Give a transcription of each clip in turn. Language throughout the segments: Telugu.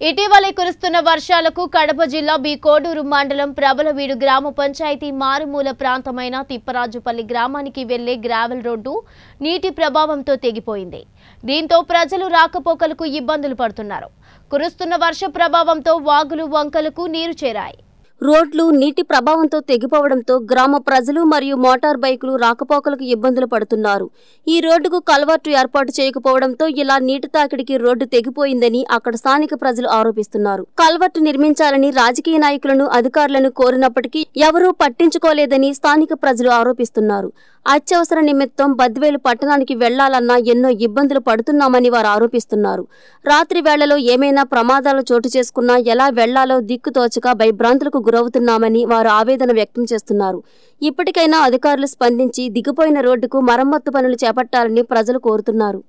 ఇటీవలే కురుస్తున్న వర్షాలకు కడప జిల్లా బి కోడూరు మండలం ప్రబలవీడు గ్రామ పంచాయతీ మారుమూల ప్రాంతమైన తిప్పరాజుపల్లి గ్రామానికి వెళ్ళే గ్రావెల్ రోడ్డు నీటి ప్రభావంతో తెగిపోయింది. దీంతో ప్రజలు రాకపోకలకు ఇబ్బందులు పడుతున్నారు. కురుస్తున్న వర్ష ప్రభావంతో వాగులు వంకలకు నీరు చేరాయి. రోడ్లు నీటి ప్రభావంతో తెగిపోవడంతో గ్రామ ప్రజలు మరియు మోటార్ బైకులు రాకపోకలకు ఇబ్బందులు పడుతున్నారు. ఈ రోడ్డుకు కల్వర్టు ఏర్పాటు చేయకపోవడంతో ఇలా నీటి తాకిడికి రోడ్డు తెగిపోయిందని అక్కడ స్థానిక ప్రజలు ఆరోపిస్తున్నారు. కల్వర్టు నిర్మించాలని రాజకీయ నాయకులను అధికారులను కోరినప్పటికీ ఎవరూ పట్టించుకోలేదని స్థానిక ప్రజలు ఆరోపిస్తున్నారు. అత్యవసర నిమిత్తం బద్వేలు పట్టణానికి వెళ్ళాలన్నా ఎన్నో ఇబ్బందులు పడుతున్నామని వారు ఆరోపిస్తున్నారు. రాత్రి వేళలో ఏమైనా ప్రమాదాలు చోటు చేసుకున్నా ఎలా వెళ్ళాలో దిక్కుతోచక భయభ్రాంతులకు గురవుతున్నామని వారు ఆవేదన వ్యక్తం చేస్తున్నారు. ఇప్పటికైనా అధికారులు స్పందించి దిగిపోయిన రోడ్డుకు మరమ్మత్తు పనులు చేపట్టాలని ప్రజలు కోరుతున్నారు.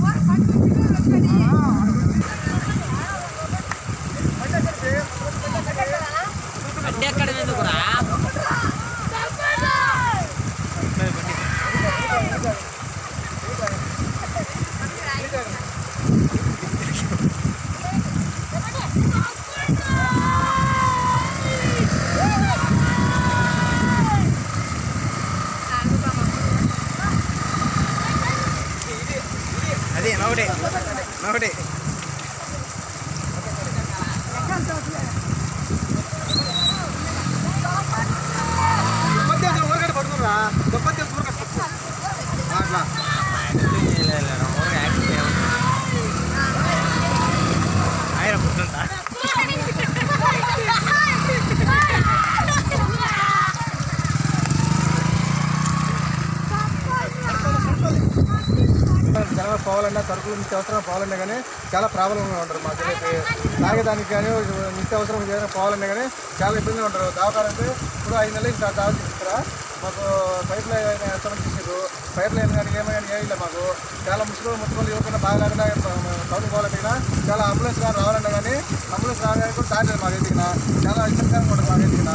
我还有几个人看你。ಅದೇ ನೋಡಿ ನೋಡಿ అవసరం పోవాలన్నా సరుకులు నిత్యావసరం పోవాలన్నా కానీ చాలా ప్రాబ్లంగా ఉంటారు మాకు రేపు తాగేదానికి కానీ నిత్యావసరం ఏదైనా పోవాలన్నా కానీ చాలా ఇబ్బందిగా ఉంటారు. దావకాలంటే ఇప్పుడు ఐదు నెలలు ఇంకా మాకు పైప్ లైన్ వేస్తామని చేసారు పైప్ లైన్ కానీ ఏమైనా కానీ ఏమి లేదు మాకు. చాలా ముసుగులు ముట్టుకోలు ఎవరికైనా బాగా లేకుండా టౌన్ పోవాలంటే చాలా అంబులెన్స్ కానీ రావాలన్నా కానీ అంబులెన్స్ రావడానికి కూడా దాటలేదు మాకు ఎదిగిన చాలా ఇబ్బందికరంగా ఉంటుంది మాకు ఎదిగిన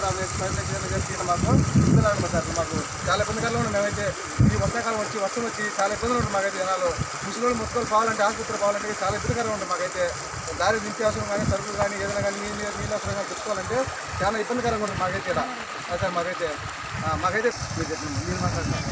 కొద్దిగా మాకు ఇబ్బంది ఆడిపోతారు మాకు చాలా ఇబ్బందికరంగా ఉంది మేమైతే ఈ వర్షాకాలం వచ్చి వర్షం వచ్చి చాలా ఇబ్బందులు ఉంటుంది మాకైతే జనాలు ముసలి ముట్టుకొని పోవాలంటే ఆసుపత్రి పోవాలంటే చాలా ఇబ్బందికరంగా ఉంటుంది మాకైతే దారి నిత్యావసరం కానీ సరుకులు కానీ ఏదైనా కానీ నీళ్ళు నీళ్ళు అవసరం కానీ తెచ్చుకోవాలంటే చాలా ఇబ్బందికరంగా ఉంటుంది మాకైతే ఇక్కడ సార్ మాకైతే మాకైతే మీరు మాట్లాడుతున్నారు